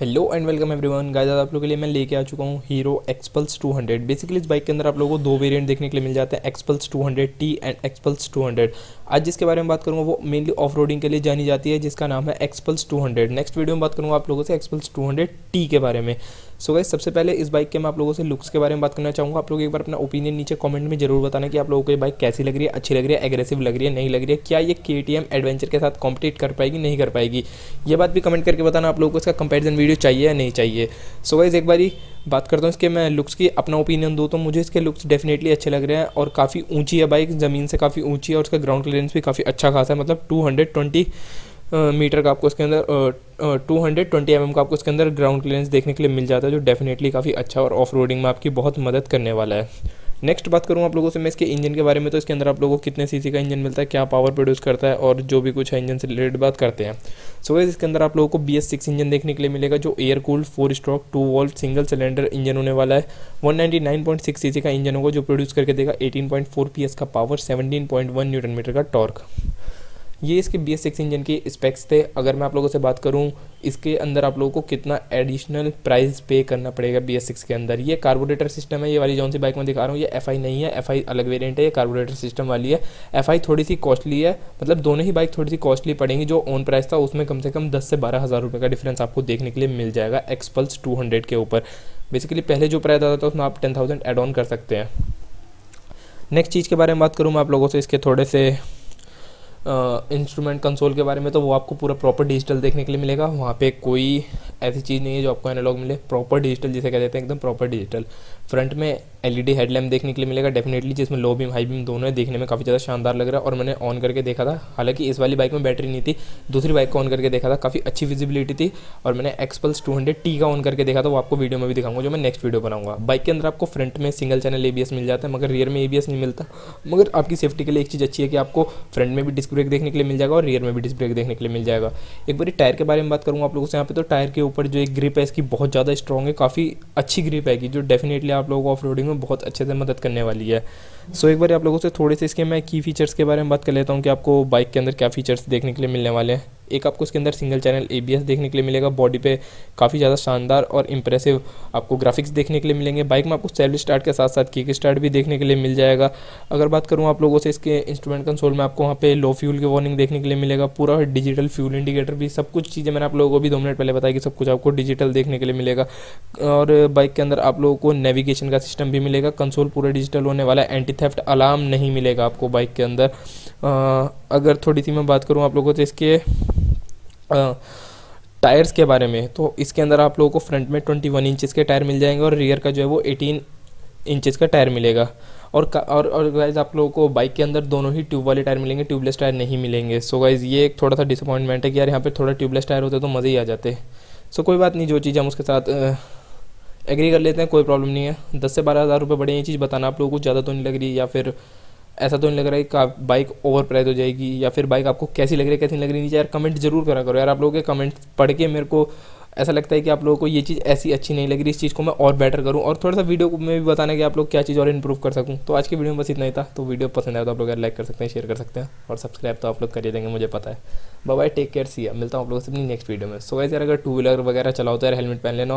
Hello and welcome everyone guys आज आप लोगों के लिए मैं लेके आ चुका हूँ हीरो एक्सपल्स 200 बेसिकली इस बाइक के अंदर आप लोगों को दो वेरिएंट देखने के लिए मिल जाते हैं एक्सपल्स 200 टी एंड एक्सपल्स 200 आज जिसके बारे में बात करूँगा वो मेनली ऑफ़ के लिए जानी जाती है, जिसका नाम है एक्सपल्स 200 नेक्स्ट वीडियो में बात करूँगा आप लोगों से एक्सपल्स 200 टी के बारे में. सो गाइस सबसे पहले इस बाइक के मैं आप लोगों से लुक्स के बारे में बात करना चाहूँगा. आप लोग एक बार अपना ओपिनियन नीचे कमेंट में ज़रूर बताना कि आप लोगों को ये बाइक कैसी लग रही है, अच्छी लग रही है एग्रेसिव लग रही है, नहीं लग रही है, क्या ये के एडवेंचर के साथ कॉम्पिटेट कर पाएगी, नहीं कर पाएगी? ये बात भी कमेंट करके बताना, आप लोगों को इसका कंपेरिजन वीडियो चाहिए या नहीं चाहिए। सो वाइज एक बारी बात करता हूँ इसके, मैं लुक्स की अपना ओपिनियन दूँ तो मुझे इसके लुक्स डेफिनेटली अच्छे लग रहे हैं और काफ़ी ऊँची है बाइक ज़मीन से काफ़ी ऊँची है और उसका ग्राउंड क्लियरेंस भी काफ़ी अच्छा खासा है। मतलब टू हंड्रेड ट्वेंटी मीटर का आपको इसके अंदर टू हंड्रेड ट्वेंटी एम का आपको इसके अंदर ग्राउंड क्लियरेंस देखने के लिए मिल जाता है, जो डेफिनेटली काफ़ी अच्छा और ऑफ़ में आपकी बहुत मदद करने वाला है। नेक्स्ट बात करूँ आप लोगों से मैं इसके इंजन के बारे में तो इसके अंदर आप लोगों को कितने सीसी का इंजन मिलता है क्या पावर प्रोड्यूस करता है और जो भी कुछ है इंजन से रिलेटेड बात करते हैं। सो so, इसके अंदर आप लोगों को बी एस सिक्स इंजन देखने के लिए मिलेगा जो air cooled four stroke two valve single cylinder engine होने वाला है 199.6 सीसी का इंजन होगा जो प्रोड्यूस करके देगा 18.4 पीएस का पावर 17.1 न्यूटन मीटर का टॉर्क ये इसके बी एस सिक्स इंजन के स्पेक्स थे। अगर मैं आप लोगों से बात करूँ, इसके अंदर आप लोगों को कितना एडिशनल प्राइस पे करना पड़ेगा बी एस सिक्स के अंदर। ये कार्बोरेटर सिस्टम है, ये वाली जौन सी बाइक में दिखा रहा हूँ, ये एफ़ आई नहीं है। एफ़ आई अलग वेरियंट है, ये कार्बोरेटर सिस्टम वाली है। एफ़ आई थोड़ी सी कॉस्टली है मतलब दोनों ही बाइक थोड़ी सी कॉस्टली पड़ेंगी। जो ऑन प्राइस था, उसमें कम से कम दस से बारह हज़ार रुपये का डिफरेंस आपको देखने के लिए मिल जाएगा एक्सपल्स टू हंड्रेड के ऊपर। बेसिकली पहले जो प्राइस आता था, उसमें आप टेन थाउज़ेंड एड ऑन कर सकते हैं। नेक्स्ट चीज़ के बारे में बात करूँ मैं आप लोगों से, इसके थोड़े से इंस्ट्रूमेंट कंसोल के बारे में तो वो आपको पूरा प्रॉपर डिजिटल देखने के लिए मिलेगा। वहाँ पे कोई ऐसी चीज़ नहीं है जो आपको एनालॉग मिले। प्रॉपर डिजिटल जिसे कह देते हैं, एकदम प्रॉपर डिजिटल फ्रंट में एलईडी हेडलैम्प देखने के लिए मिलेगा डेफिनेटली जिसमें लो बीम हाई बीम दोनों है, देखने में काफ़ी ज़्यादा शानदार लग रहा है और मैंने ऑन करके देखा था। हालाँकि इस वाली बाइक में बैटरी नहीं थी, दूसरी बाइक को ऑन करके देखा था, काफ़ी अच्छी विजिबिलिटी थी और मैंने एक्सपल्स टू हंड्रेड टी का ऑन करके देखा था, वो आपको वीडियो में भी दिखाऊँगा, जो मैं नेक्स्ट वीडियो बनाऊँगा। बाइक के अंदर आपको फ्रंट में सिंगल चैनल एबीएस मिल जाता है, मगर रियर में एबीएस नहीं मिलता। मगर आपकी सेफ्टी के लिए एक चीज़ अच्छी है कि आपको फ्रंट में भी डिस्क ब्रेक देखने के लिए मिल जाएगा और रियर में भी डिस्क ब्रेक देखने के लिए मिल जाएगा। एक बार टायर के बारे में बात करूँगा आप लोगों से, यहाँ पे तो टायर के ऊपर जो एक ग्रिप है, इसकी बहुत ज़्यादा स्ट्रॉग है, काफ़ी अच्छी ग्रिप है कि जो डेफिनेटली आप लोगों को ऑफ़ रोडिंग में बहुत अच्छे से मदद करने वाली है। सो so, एक बार आप लोगों से थोड़े से इसके मैं की फीचर्स के बारे में बात कर लेता हूँ कि आपको बाइक के अंदर क्या फीचर्स देखने के लिए मिलने वाले हैं। एक आपको इसके अंदर सिंगल चैनल एबीएस देखने के लिए मिलेगा बॉडी पे काफ़ी ज़्यादा शानदार और इंप्रेसिव आपको ग्राफिक्स देखने के लिए मिलेंगे। बाइक में आपको सेल्फ स्टार्ट के साथ साथ किक स्टार्ट भी देखने के लिए मिल जाएगा। अगर बात करूँ आप लोगों से, इसके इंस्ट्रूमेंट कंसोल में आपको वहाँ पे लो फ्यूल की वार्निंग देखने के लिए मिलेगा, पूरा डिजिटल फ्यूल इंडिकेटर भी, सब कुछ चीज़ें मैंने आप लोगों को भी दो मिनट पहले बताया कि सब कुछ आपको डिजिटल देखने के लिए मिलेगा। और बाइक के अंदर आप लोगों को नेविगेशन का सिस्टम भी मिलेगा कंसोल पूरा डिजिटल होने वाला है एंटी थेफ्ट अलार्म नहीं मिलेगा आपको बाइक के अंदर। अगर थोड़ी सी मैं बात करूँ आप लोगों से, इसके टायर्स के बारे में तो इसके अंदर आप लोगों को फ्रंट में ट्वेंटी वन इंचज़ के टायर मिल जाएँगे और रियर का जो है वो एटीन इंचज़ का टायर मिलेगा। और और और गाइज़ आप लोगों को बाइक के अंदर दोनों ही ट्यूब वाले टायर मिलेंगे, ट्यूबलेस टायर नहीं मिलेंगे। सो गाइज़ ये एक थोड़ा सा डिसअपॉइंटमेंट है कि यार यहाँ पे थोड़ा ट्यूबलेस टायर होते तो मज़े ही आ जाते। सो कोई बात नहीं, जो चीज़ हम उसके साथ एग्री कर लेते हैं, कोई प्रॉब्लम नहीं है। दस से बारह हज़ार रुपये बड़े ये चीज़, बताना आप लोगों को, ज़्यादा तो नहीं लग रही या फिर ऐसा तो नहीं लग रहा है कि बाइक ओवर प्राइस हो जाएगी या फिर बाइक आपको कैसी लग रही है, कैसी नहीं लग रही है यार कमेंट ज़रूर करा करो। यार आप लोगों के कमेंट पढ़ के मेरे को ऐसा लगता है कि आप लोगों को ये चीज़ ऐसी अच्छी नहीं लग रही, इस चीज़ को मैं और बेटर करूँ और थोड़ा सा वीडियो में भी बताना कि आप लोग क्या चीज़ और इंप्रूव कर सकूँ। तो आज की वीडियो में बस इतना ही था। तो वीडियो पसंद आया तो आप लोग लाइक कर सकते हैं शेयर कर सकते हैं और सब्सक्राइब तो आप लोग करिए देंगे मुझे पता है। बाय टेक केयर सी मिलता हूँ आप लोगों से अपनी नेक्स्ट वीडियो में। सो वैसे अगर टू व्हीलर वगैरह चलाओ तो यार हेलमेट पहन लेना